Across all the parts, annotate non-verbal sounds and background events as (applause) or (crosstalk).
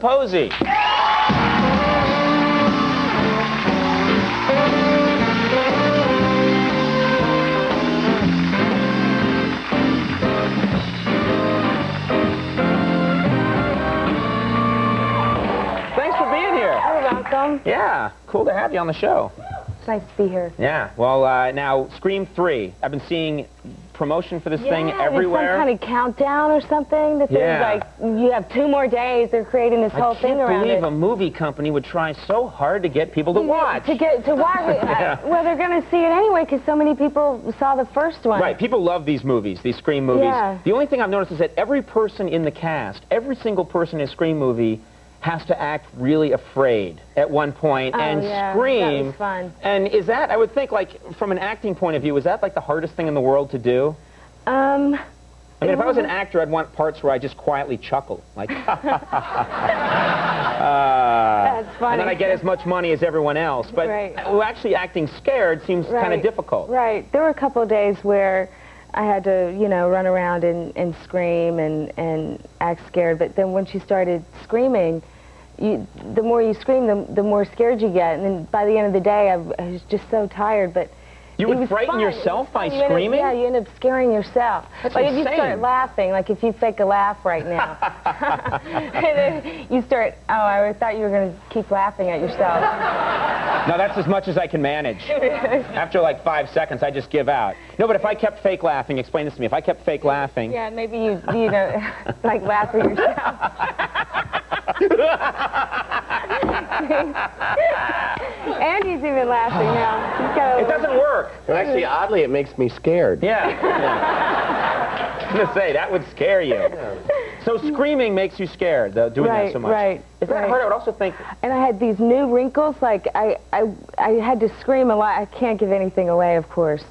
Posey. Thanks for being here. You're welcome. Yeah, cool to have you on the show. It's nice to be here. Yeah, well, uh, now, Scream 3. I've been seeing promotion for this thing yeah, everywhere. Some kind of countdown or something. That Yeah. there's like you have two more days. They're creating this whole thing around it. I thing can't believe a movie company would try so hard to get people to watch. To get to watch it. (laughs) Yeah. Well, they're going to see it anyway because so many people saw the first one. Right, people love these movies, these Scream movies. Yeah. The only thing I've noticed is that every person in the cast, every single person in a Scream movie, has to act really afraid at one point Oh, and yeah, that scream. was fun. And is that, I would think, like, from an acting point of view, is that like the hardest thing in the world to do? Um. I mean, if I was an actor, I'd want parts where I just quietly chuckle, like, (laughs) (laughs) uh, That's funny. And then I get as much money as everyone else. But Right. actually acting scared seems kind of difficult. Right. There were a couple of days where I had to, you know, run around and, and scream and, and act scared. But then once you started screaming, you, the more you scream, the, the more scared you get. And then by the end of the day, I, I was just so tired. But You would frighten fun. yourself by. You end up- screaming? yeah, you end up scaring yourself. That's like if you start laughing, like if you fake a laugh right now, (laughs) (laughs) and then you start, oh, I thought you were going to keep laughing at yourself. No, that's as much as I can manage. (laughs) After like five seconds, I just give out. No, but if I kept fake laughing, explain this to me. If I kept fake laughing, Yeah, maybe you, you know, (laughs) like laugh at yourself. (laughs) Andy's even laughing now. He's got a it doesn't work. Actually, oddly, it makes me scared. Yeah. Yeah. I was (laughs) gonna say that would scare you. (laughs) So screaming makes you scared, though, doing Right, that so much. right, Is that right. hard? I would also think. And I had these new wrinkles. Like I, I, I had to scream a lot. I can't give anything away, of course,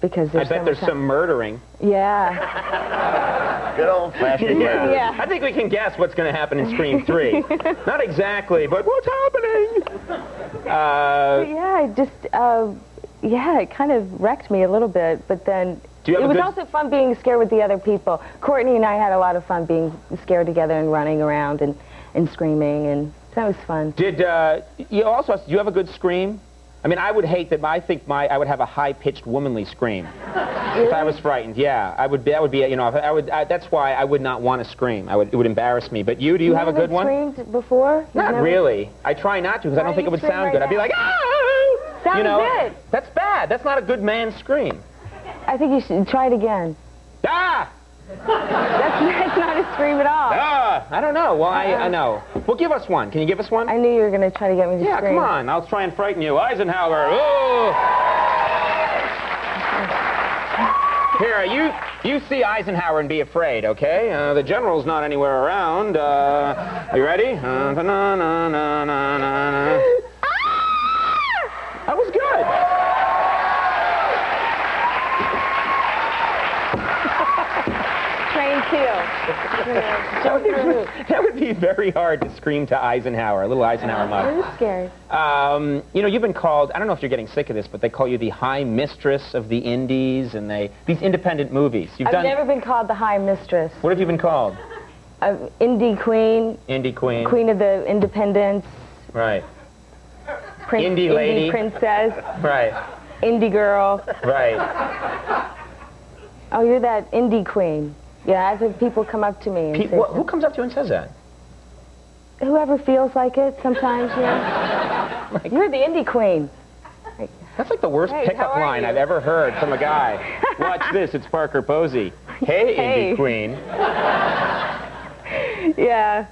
because there's. I there's bet so there's much- some murdering. Yeah, (laughs) Good old fashioned Yeah. Yeah. I think we can guess what's going to happen in Scream 3. Not exactly, but what's happening? Uh, yeah. It just, uh, yeah, it kind of wrecked me a little bit. But then Do you have it was good- also fun being scared with the other people. Courtney and I had a lot of fun being scared together and running around and, and screaming, and that was fun. did uh, you also? Do you have a good scream? I mean, I would hate that. I think my I would have a high-pitched womanly scream if I was frightened. Yeah, I would. Be, that would be. You know, I would. I, that's why I would not want to scream. I would. It would embarrass me. But you, do you have a good one? screamed before? You've Not never- really. I try not to because I don't think it would sound right good. I'd be like, ah! That you know, it. that's bad. That's not a good man scream. I think you should try it again. Ah! That's, that's not a scream at all. Ah! I don't know. Well, I, I know. Well, give us one. Can you give us one? I knew you were going to try to get me to yeah, scream. come on. I'll try and frighten you. Eisenhower. Oh! Here, you you see Eisenhower and be afraid, okay? Uh, the general's not anywhere around. Uh, are you ready? Uh, na, na, na, na, na, na. That was good. Train two. Jump. (laughs) That would be very hard to scream to Eisenhower, a little Eisenhower mug. was scary. Um, you know, you've been called, I don't know if you're getting sick of this, but they call you the high mistress of the indies and they, these independent movies. You've done I've done, never been called the High Mistress. what have you been called? Uh, indie Queen, Indie queen. Queen of the Independents, Right, prin- Indie lady. Princess, right, Indie Girl. right. Oh, you're that Indie Queen. Yeah, I've had people come up to me and Pe- say, wh- who comes up to you and says that? whoever feels like it sometimes, you know. (laughs) You're the Indie Queen. That's like the worst Hey, pickup line you? I've ever heard from a guy. (laughs) Watch this, it's Parker Posey. Hey, Hey. Indie queen. (laughs) Yeah,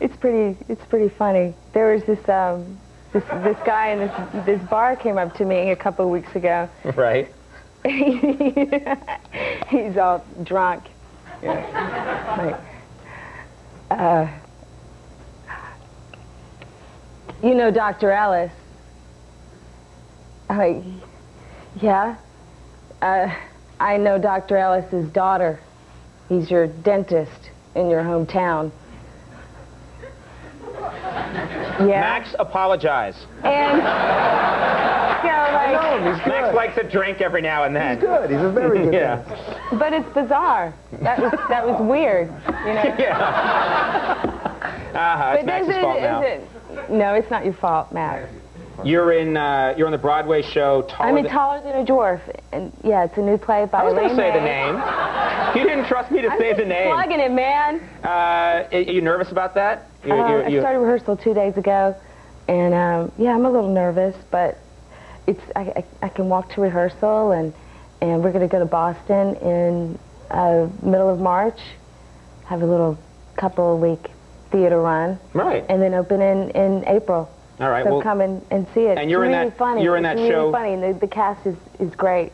it's pretty. It's pretty funny. There was this um, this this guy in this this bar came up to me a couple of weeks ago. Right. He's all drunk. Yeah. Uh, you know Dr. Ellis? I'm like, yeah. Uh, I know Dr. Ellis's daughter. He's your dentist in your hometown. Yeah. Max, apologize. And so like, No, he's Max likes a drink every now and then. He's good. He's a very (laughs) good Yeah. dentist. but it's bizarre. That was that was weird. You know. (laughs) Yeah. Uh-huh, it's But Max's is it- fault is now. it- no, it's not your fault, Max. You're in. Uh, you're on the Broadway show. Taller I'm in Taller Than a Dwarf, and yeah, it's a new play by I was going to Elaine say the name. You didn't trust me to I'm say the just name. plugging it, man. Uh, are you nervous about that? You- Uh, you- I started rehearsal two days ago, and um, yeah, I'm a little nervous, but it's I, I, I can walk to rehearsal, and and we're going to go to Boston in uh, middle of March, have a little couple of week theater run, right. and then open in in April. All right. So well, come and, and see it. and you're it's in really that- funny. you're in it's that really show- funny. and The, the cast is, is great.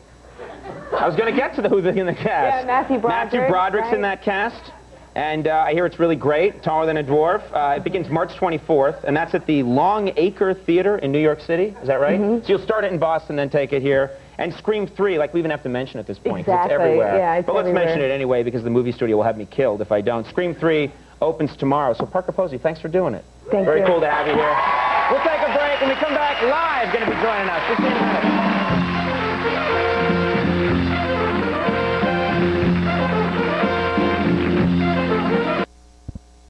I was going to get to the who's in the cast. Yeah, Matthew Broderick. Matthew Broderick, Broderick's in that cast. And uh, I hear it's really great, taller than a dwarf. Uh, it begins March 24th, and that's at the Longacre Theater in New York City. Is that right? Mm-hmm. So you'll start it in Boston, then take it here. And Scream 3, like we even have to mention at this point, Exactly, it's everywhere. yeah, it's but let's everywhere. mention it anyway, because the movie studio will have me killed if I don't. Scream 3 opens tomorrow. So Parker Posey, thanks for doing it. Thank you. Very you. cool to have you here. We'll take a break. When we come back live, going to be joining us. Just in a minute.